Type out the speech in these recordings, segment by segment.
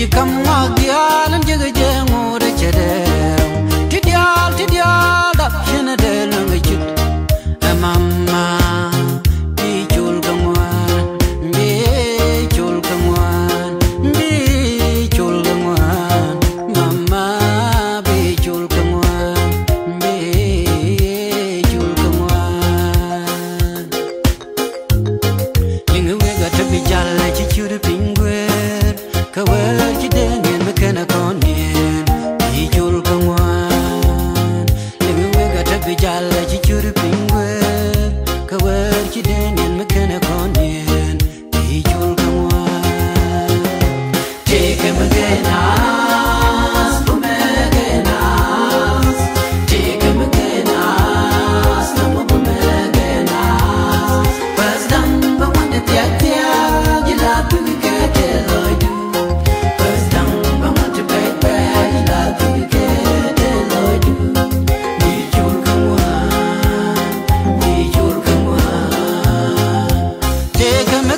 chỉ cầm ngọc gian anh chưa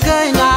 again